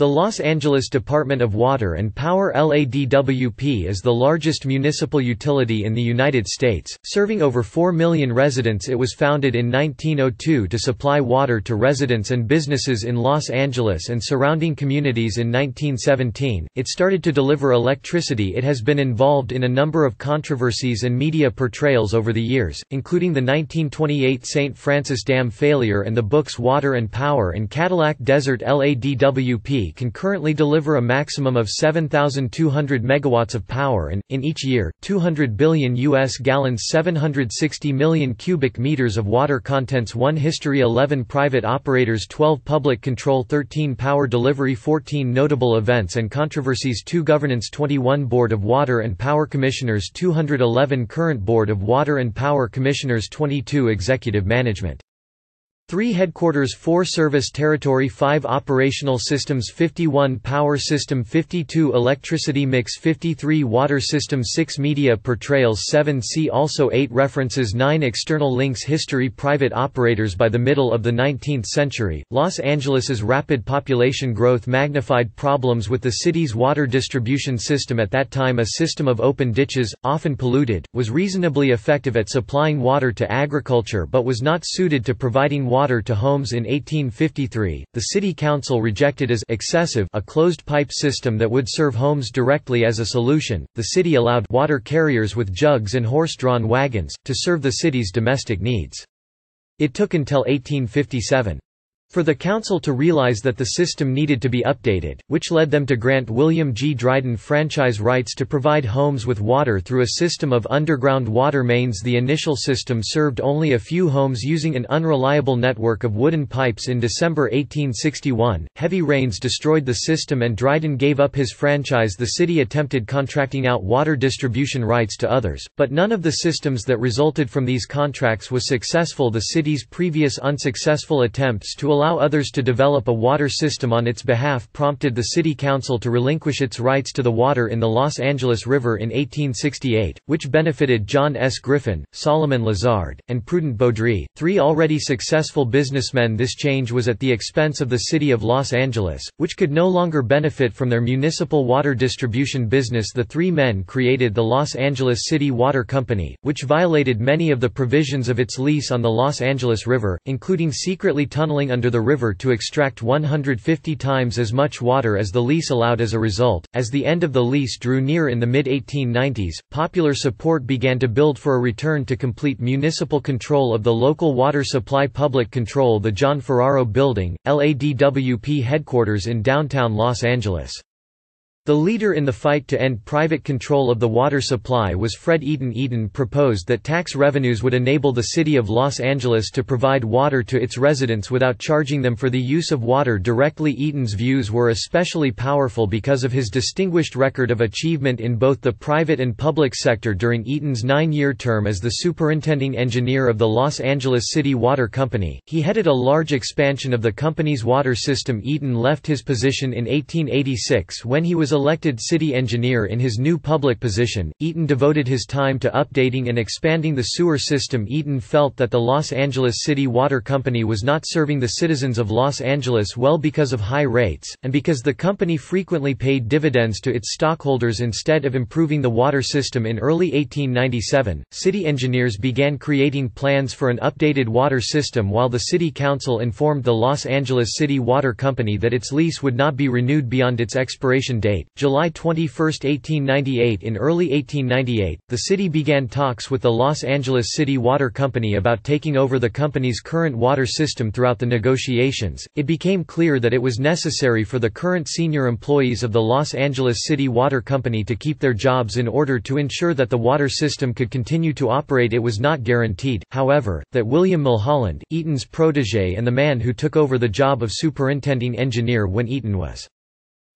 The Los Angeles Department of Water and Power LADWP is the largest municipal utility in the United States, serving over 4 million residents It was founded in 1902 to supply water to residents and businesses in Los Angeles and surrounding communities in 1917. It started to deliver electricity It has been involved in a number of controversies and media portrayals over the years, including the 1928 St. Francis Dam failure and the books Water and Power and Cadillac Desert LADWP can currently deliver a maximum of 7,200 megawatts of power and, in each year, 200 billion U.S. gallons 760 million cubic meters of water contents 1 History 11 Private operators 12 Public control 13 Power delivery 14 Notable events and controversies 2 Governance 21 Board of Water and Power Commissioners 211 Current Board of Water and Power Commissioners 22 Executive Management 3 Headquarters 4 Service Territory 5 Operational Systems 51 Power System 52 Electricity Mix 53 Water System 6 Media Portrayals 7 See also 8 References 9 External links History Private operators By the middle of the 19th century, Los Angeles's rapid population growth magnified problems with the city's water distribution system at that time a system of open ditches, often polluted, was reasonably effective at supplying water to agriculture but was not suited to providing water water to homes in 1853, the city council rejected as excessive a closed pipe system that would serve homes directly as a solution. The city allowed water carriers with jugs and horse-drawn wagons to serve the city's domestic needs. It took until 1857 for the council to realize that the system needed to be updated, which led them to grant William G. Dryden franchise rights to provide homes with water through a system of underground water mains The initial system served only a few homes using an unreliable network of wooden pipes in December 1861. Heavy rains destroyed the system and Dryden gave up his franchise The city attempted contracting out water distribution rights to others, but none of the systems that resulted from these contracts was successful The city's previous unsuccessful attempts to allow others to develop a water system on its behalf prompted the city council to relinquish its rights to the water in the Los Angeles River in 1868, which benefited John S. Griffin, Solomon Lazard, and Prudent Beaudry, three already successful businessmen This change was at the expense of the city of Los Angeles, which could no longer benefit from their municipal water distribution business The three men created the Los Angeles City Water Company, which violated many of the provisions of its lease on the Los Angeles River, including secretly tunneling under the river to extract 150 times as much water as the lease allowed as a result. As the end of the lease drew near in the mid 1890s, popular support began to build for a return to complete municipal control of the local water supply. Public control The John Ferraro Building, LADWP headquarters in downtown Los Angeles. The leader in the fight to end private control of the water supply was Fred Eaton. Eaton proposed that tax revenues would enable the city of Los Angeles to provide water to its residents without charging them for the use of water directly. Eaton's views were especially powerful because of his distinguished record of achievement in both the private and public sector during Eaton's nine-year term as the superintending engineer of the Los Angeles City Water Company. He headed a large expansion of the company's water system. Eaton left his position in 1886 when he was was elected city engineer in his new public position, Eaton devoted his time to updating and expanding the sewer system Eaton felt that the Los Angeles City Water Company was not serving the citizens of Los Angeles well because of high rates, and because the company frequently paid dividends to its stockholders instead of improving the water system in early 1897, city engineers began creating plans for an updated water system while the city council informed the Los Angeles City Water Company that its lease would not be renewed beyond its expiration date. July 21, 1898 In early 1898, the city began talks with the Los Angeles City Water Company about taking over the company's current water system throughout the negotiations, it became clear that it was necessary for the current senior employees of the Los Angeles City Water Company to keep their jobs in order to ensure that the water system could continue to operate. It was not guaranteed, however, that William Mulholland, Eaton's protege and the man who took over the job of superintending engineer when Eaton was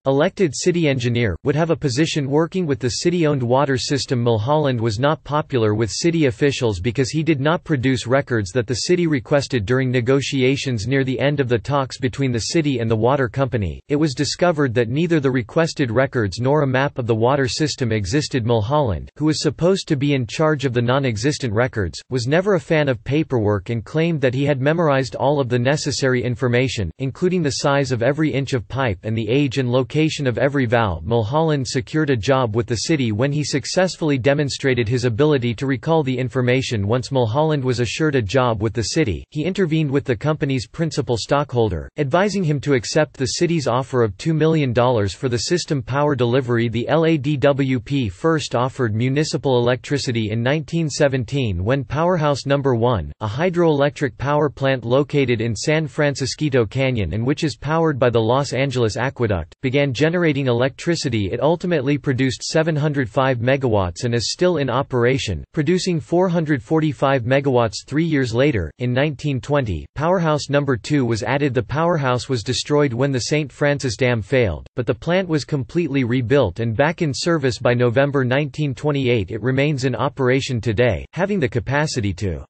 Elected city engineer, would have a position working with the city-owned water system Mulholland was not popular with city officials because he did not produce records that the city requested during negotiations near the end of the talks between the city and the water company. It was discovered that neither the requested records nor a map of the water system existed Mulholland, who was supposed to be in charge of the non-existent records, was never a fan of paperwork and claimed that he had memorized all of the necessary information, including the size of every inch of pipe and the age and location of every valve Mulholland secured a job with the city when he successfully demonstrated his ability to recall the information once Mulholland was assured a job with the city, he intervened with the company's principal stockholder, advising him to accept the city's offer of $2 million for the system power delivery The LADWP first offered municipal electricity in 1917 when Powerhouse No. 1, a hydroelectric power plant located in San Francisquito Canyon and which is powered by the Los Angeles Aqueduct, began began generating electricity it ultimately produced 705 megawatts and is still in operation, producing 445 megawatts three years later. In 1920, Powerhouse No. 2 was added The powerhouse was destroyed when the St. Francis Dam failed, but the plant was completely rebuilt and back in service by November 1928 it remains in operation today, having the capacity to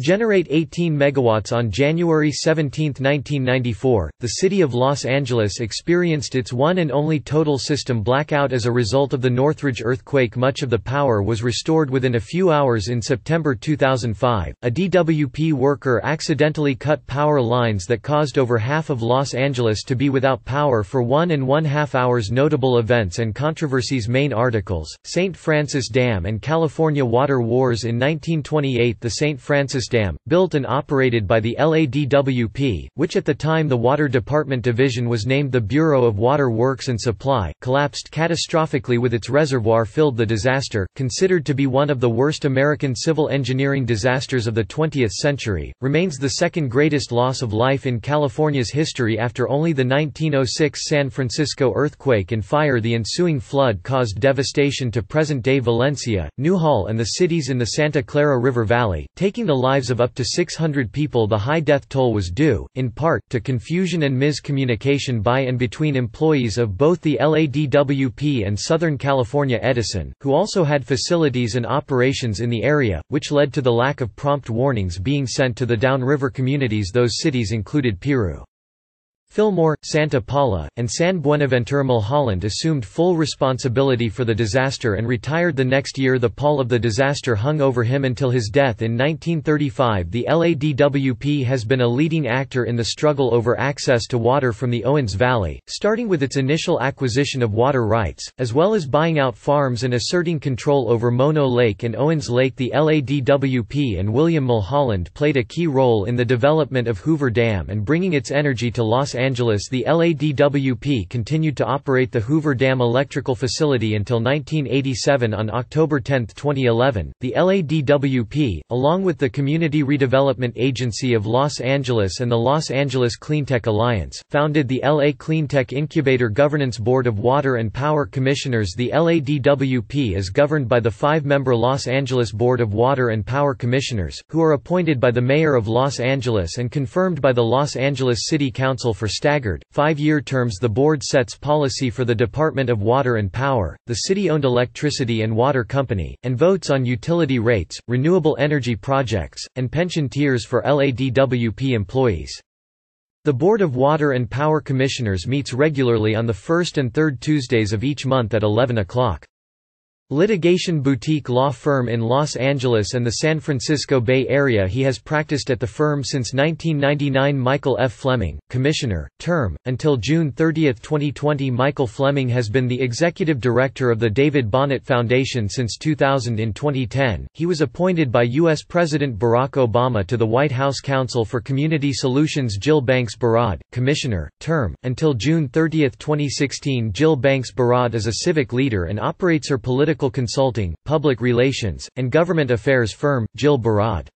generate 18 megawatts on January 17, 1994. The city of Los Angeles experienced its one and only total system blackout as a result of the Northridge earthquake. Much of the power was restored within a few hours in September 2005. A DWP worker accidentally cut power lines that caused over half of Los Angeles to be without power for one and one half hours. Notable events and controversies. Main articles: St. Francis Dam and California water wars. In 1928, the St. Francis Dam, built and operated by the LADWP, which at the time the Water Department Division was named the Bureau of Water Works and Supply, collapsed catastrophically with its reservoir filled the disaster, considered to be one of the worst American civil engineering disasters of the 20th century, remains the second greatest loss of life in California's history after only the 1906 San Francisco earthquake and fire The ensuing flood caused devastation to present-day Valencia, Newhall and the cities in the Santa Clara River Valley, taking the lives lives of up to 600 people The high death toll was due, in part, to confusion and miscommunication by and between employees of both the LADWP and Southern California Edison, who also had facilities and operations in the area, which led to the lack of prompt warnings being sent to the downriver communities those cities included Piru. Fillmore, Santa Paula, and San Buenaventura Mulholland assumed full responsibility for the disaster and retired the next year. The pall of the disaster hung over him until his death in 1935 The LADWP has been a leading actor in the struggle over access to water from the Owens Valley, starting with its initial acquisition of water rights, as well as buying out farms and asserting control over Mono Lake and Owens Lake. The LADWP and William Mulholland played a key role in the development of Hoover Dam and bringing its energy to Los Angeles the LADWP continued to operate the Hoover Dam Electrical Facility until 1987 on October 10, 2011, the LADWP, along with the Community Redevelopment Agency of Los Angeles and the Los Angeles Cleantech Alliance, founded the LA Cleantech Incubator Governance Board of Water and Power Commissioners. The LADWP is governed by the five-member Los Angeles Board of Water and Power Commissioners, who are appointed by the Mayor of Los Angeles and confirmed by the Los Angeles City Council for staggered, five-year terms The board sets policy for the Department of Water and Power, the city-owned electricity and water company, and votes on utility rates, renewable energy projects, and pension tiers for LADWP employees. The Board of Water and Power Commissioners meets regularly on the first and third Tuesdays of each month at 11 o'clock. Litigation boutique law firm in Los Angeles and the San Francisco Bay Area He has practiced at the firm since 1999 Michael F. Fleming, Commissioner, term, until June 30, 2020 Michael Fleming has been the Executive Director of the David Bohnett Foundation since 2000 In 2010, he was appointed by U.S. President Barack Obama to the White House Council for Community Solutions Jill Banks Barad, Commissioner, term, until June 30, 2016 Jill Banks Barad is a civic leader and operates her political consulting, public relations, and government affairs firm, Jill Barad.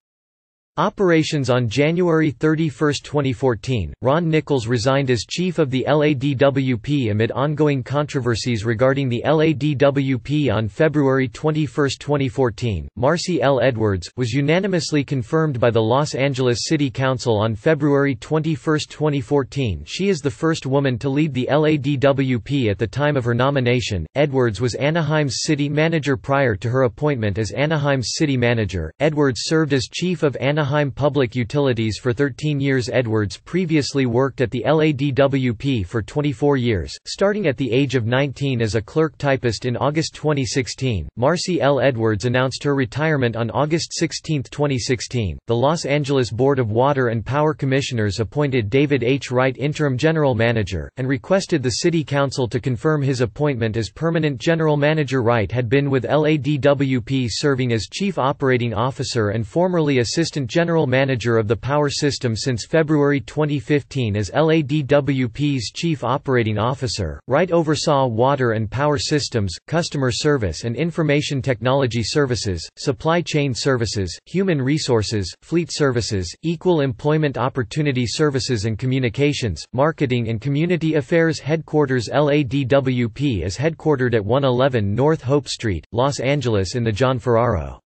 Operations On January 31, 2014, Ron Nichols resigned as chief of the LADWP amid ongoing controversies regarding the LADWP on February 21, 2014. Marcy L. Edwards was unanimously confirmed by the Los Angeles City Council on February 21, 2014. She is the first woman to lead the LADWP at the time of her nomination. Edwards was Anaheim's city manager prior to her appointment as Anaheim's city manager. Edwards served as chief of Anaheim Anaheim Public Utilities for 13 years Edwards previously worked at the LADWP for 24 years, starting at the age of 19 as a clerk typist in August 2016. Marcy L. Edwards announced her retirement on August 16, 2016. The Los Angeles Board of Water and Power Commissioners appointed David H. Wright interim general manager, and requested the City Council to confirm his appointment as permanent general manager. Wright had been with LADWP serving as chief operating officer and formerly assistant general manager of the power system since February 2015 as LADWP's chief operating officer. Wright oversaw water and power systems, customer service and information technology services, supply chain services, human resources, fleet services, equal employment opportunity services and communications, marketing and community affairs headquarters LADWP is headquartered at 111 North Hope Street, Los Angeles in the John Ferraro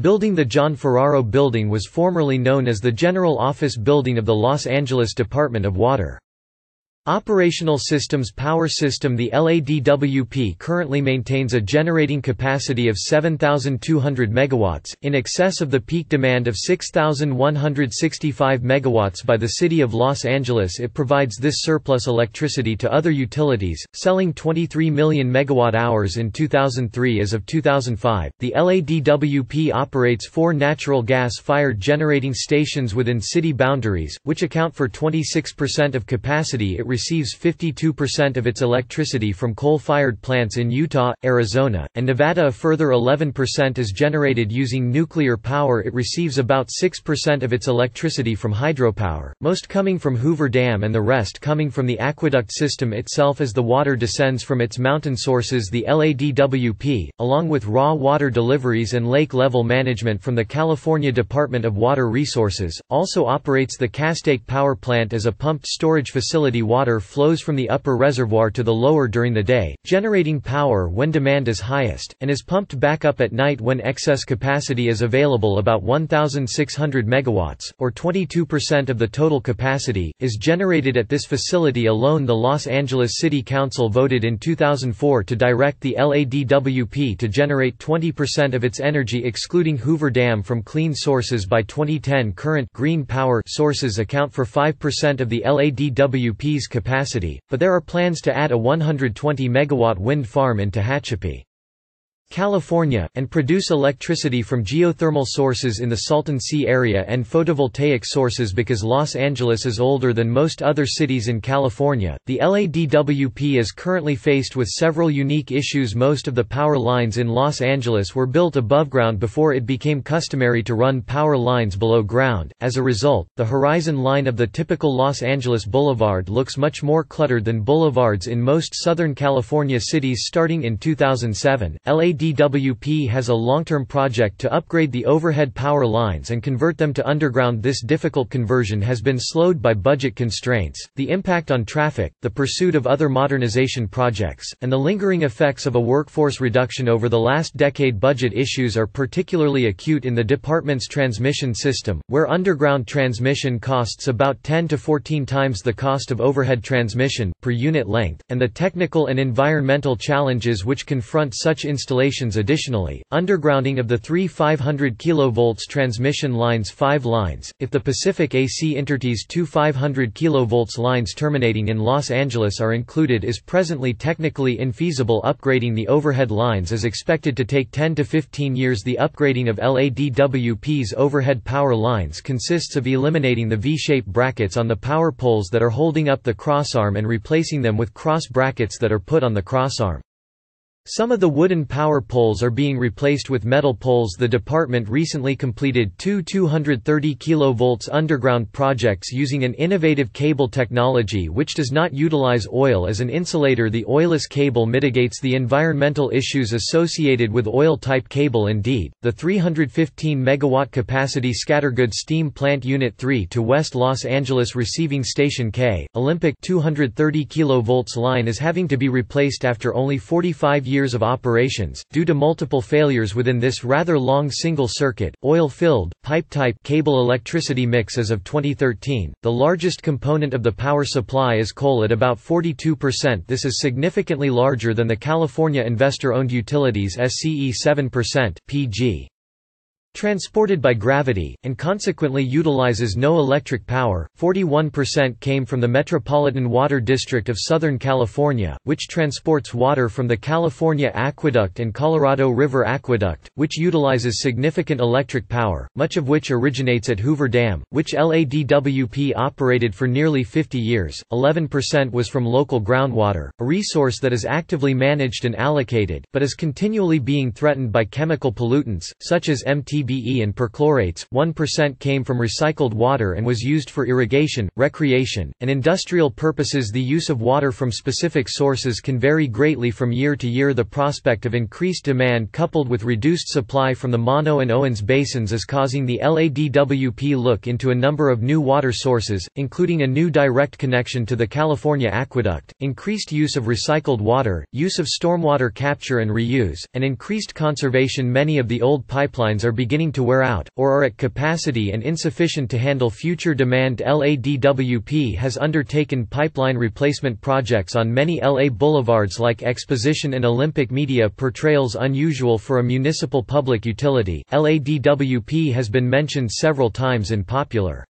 Building The John Ferraro Building was formerly known as the General Office Building of the Los Angeles Department of Water. Operational Systems Power System The LADWP currently maintains a generating capacity of 7,200 MW, in excess of the peak demand of 6,165 MW by the City of Los Angeles. It provides this surplus electricity to other utilities, selling 23 million MWh in 2003 As of 2005, the LADWP operates four natural gas-fired generating stations within city boundaries, which account for 26% of capacity it receives 52% of its electricity from coal-fired plants in Utah, Arizona, and Nevada a further 11% is generated using nuclear power. It receives about 6% of its electricity from hydropower, most coming from Hoover Dam and the rest coming from the aqueduct system itself as the water descends from its mountain sources the LADWP, along with raw water deliveries and lake-level management from the California Department of Water Resources, also operates the Castaic Power Plant as a pumped storage facility water water flows from the upper reservoir to the lower during the day, generating power when demand is highest, and is pumped back up at night when excess capacity is available about 1,600 megawatts, or 22% of the total capacity, is generated at this facility alone. The Los Angeles City Council voted in 2004 to direct the LADWP to generate 20% of its energy excluding Hoover Dam from clean sources by 2010 current green power sources account for 5% of the LADWP's capacity, but there are plans to add a 120 megawatt wind farm in Tehachapi. California, and produce electricity from geothermal sources in the Salton Sea area and photovoltaic sources because Los Angeles is older than most other cities in California. The LADWP is currently faced with several unique issues. Most of the power lines in Los Angeles were built above ground before it became customary to run power lines below ground. As a result, the horizon line of the typical Los Angeles boulevard looks much more cluttered than boulevards in most Southern California cities starting in 2007. LAD DWP has a long-term project to upgrade the overhead power lines and convert them to underground. This difficult conversion has been slowed by budget constraints, the impact on traffic, the pursuit of other modernization projects, and the lingering effects of a workforce reduction over the last decade. Budget issues are particularly acute in the department's transmission system, where underground transmission costs about 10 to 14 times the cost of overhead transmission, per unit length, and the technical and environmental challenges which confront such installations Additionally, undergrounding of the three 500 kV transmission lines 5 lines, if the Pacific AC Interties two 500 kV lines terminating in Los Angeles are included is presently technically infeasible upgrading the overhead lines is expected to take 10 to 15 years The upgrading of LADWP's overhead power lines consists of eliminating the V-shape brackets on the power poles that are holding up the crossarm and replacing them with cross brackets that are put on the crossarm. Some of the wooden power poles are being replaced with metal poles. The department recently completed two 230 kV underground projects using an innovative cable technology which does not utilize oil as an insulator. The oilless cable mitigates the environmental issues associated with oil-type cable. Indeed, the 315 megawatt capacity Scattergood Steam Plant Unit 3 to West Los Angeles Receiving Station K, Olympic 230 kV line is having to be replaced after only 45 years years of operations, due to multiple failures within this rather long single-circuit, oil-filled, pipe-type cable electricity mix as of 2013. The largest component of the power supply is coal at about 42% this is significantly larger than the California investor-owned utilities SCE 7%, PG. Transported by gravity, and consequently utilizes no electric power, 41% came from the Metropolitan Water District of Southern California, which transports water from the California Aqueduct and Colorado River Aqueduct, which utilizes significant electric power, much of which originates at Hoover Dam, which LADWP operated for nearly 50 years. 11% was from local groundwater, a resource that is actively managed and allocated, but is continually being threatened by chemical pollutants, such as MTB PBE and perchlorates, 1% came from recycled water and was used for irrigation, recreation, and industrial purposes. The use of water from specific sources can vary greatly from year to year. The prospect of increased demand coupled with reduced supply from the Mono and Owens basins is causing the LADWP look into a number of new water sources, including a new direct connection to the California Aqueduct, increased use of recycled water, use of stormwater capture and reuse, and increased conservation. Many of the old pipelines are beginning beginning to wear out, or are at capacity and insufficient to handle future demand LADWP has undertaken pipeline replacement projects on many LA boulevards like Exposition and Olympic Media portrayals unusual for a municipal public utility. LADWP has been mentioned several times in popular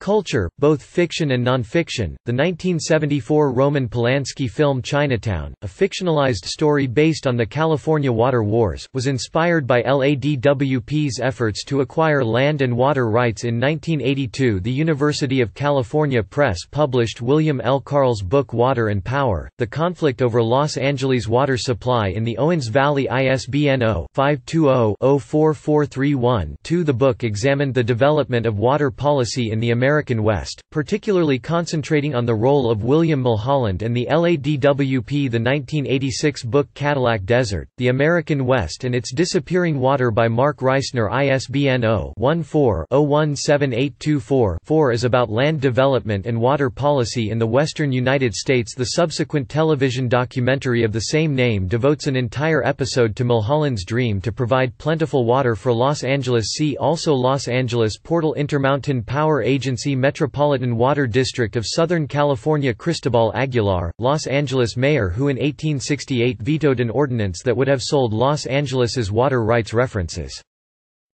Culture, both fiction and nonfiction. The 1974 Roman Polanski film Chinatown, a fictionalized story based on the California water wars, was inspired by LADWP's efforts to acquire land and water rights in 1982. The University of California Press published William L. Kahrl's book Water and Power: The Conflict over Los Angeles Water Supply in the Owens Valley ISBN 0-520-04431-2. The book examined the development of water policy in the American American West, particularly concentrating on the role of William Mulholland and the LADWP. The 1986 book Cadillac Desert, The American West and Its Disappearing Water by Marc Reisner ISBN 0-14-017824-4 is about land development and water policy in the western United States. The subsequent television documentary of the same name devotes an entire episode to Mulholland's dream to provide plentiful water for Los Angeles. See also Los Angeles Portal Intermountain Power Agency Metropolitan Water District of Southern California Cristobal Aguilar, Los Angeles mayor who in 1868 vetoed an ordinance that would have sold Los Angeles's water rights references.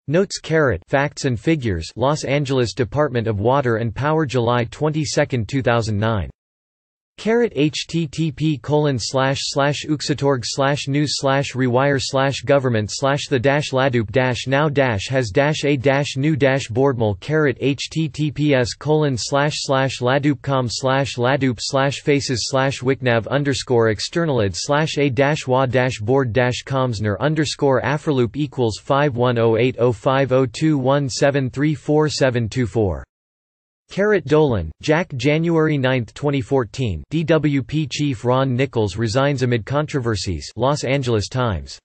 Notes Carrot Facts and Figures Los Angeles Department of Water and Power July 22, 2009 Caret http colon slash slash uxatorg slash news slash rewire slash government slash the dash ladoop dash now dash has dash a dash new dash boardmal caret https colon slash slash ladoopcom slash ladoop slash faces slash wiknav underscore externalid slash a dash wa dash board dash comsner underscore afrloop equals five one oh eight oh five oh two one seven three four seven two four Caret Dolan, Jack January 9, 2014 DWP chief Ron Nichols resigns amid controversies Los Angeles Times.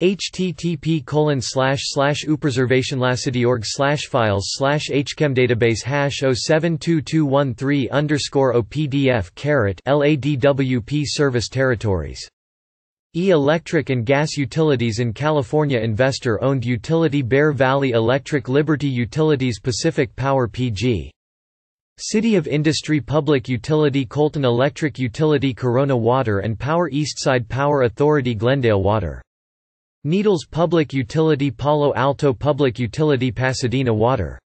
http colon slash slash upreservationlacity.org slash files slash hchemdatabase hash 072213 underscore opdf carrot LADWP service territories. E-Electric and gas utilities in California Investor-owned utility Bear Valley Electric Liberty Utilities Pacific Power PG City of Industry Public Utility Colton Electric Utility Corona Water and Power Eastside Power Authority Glendale Water. Needles Public Utility Palo Alto Public Utility Pasadena Water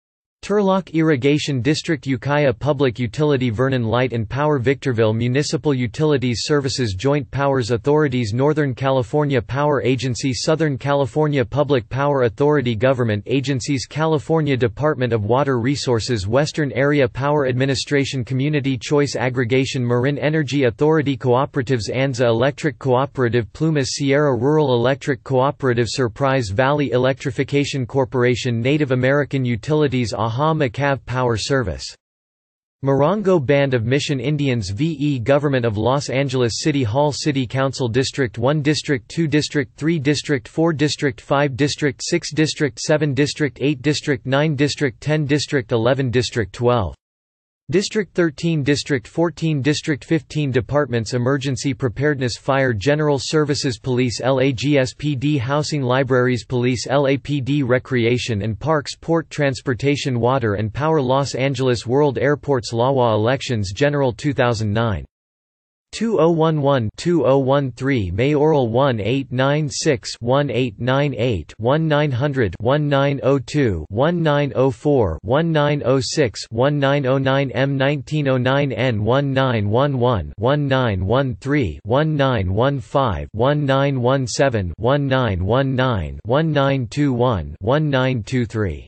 Turlock Irrigation District Ukiah Public Utility Vernon Light and Power Victorville Municipal Utilities Services Joint Powers Authorities Northern California Power Agency Southern California Public Power Authority Government Agencies California Department of Water Resources Western Area Power Administration Community Choice Aggregation Marin Energy Authority Cooperatives Anza Electric Cooperative Plumas Sierra Rural Electric Cooperative Surprise Valley Electrification Corporation Native American Utilities AHA Macav Power Service. Morongo Band of Mission Indians VE Government of Los Angeles City Hall City Council District 1 District 2 District 3 District 4 District 5 District 6 District 7 District 8 District 9 District 10 District 11 District 12 District 13 District 14 District 15 Departments Emergency Preparedness Fire General Services Police LAGSPD Housing Libraries Police LAPD Recreation and Parks Port Transportation Water and Power Los Angeles World Airports LAWA Elections General 2009 2011-2013 Mayoral 1896 1898 1900 1902 1904 1906 1909 m1909 n1911 1913 1915 1917 1919 1921 1923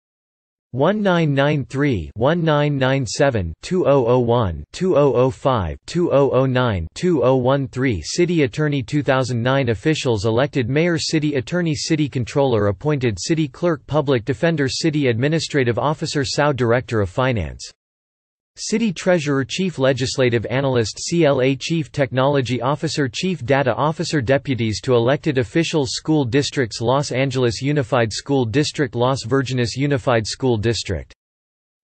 1993-1997-2001-2005-2009-2013 City Attorney 2009 Officials elected Mayor City Attorney City Controller Appointed City Clerk Public Defender City Administrative Officer SAO Director of Finance. City Treasurer Chief Legislative Analyst CLA Chief Technology Officer Chief Data Officer Deputies to elected officials School Districts Los Angeles Unified School District Las Virgenes Unified School District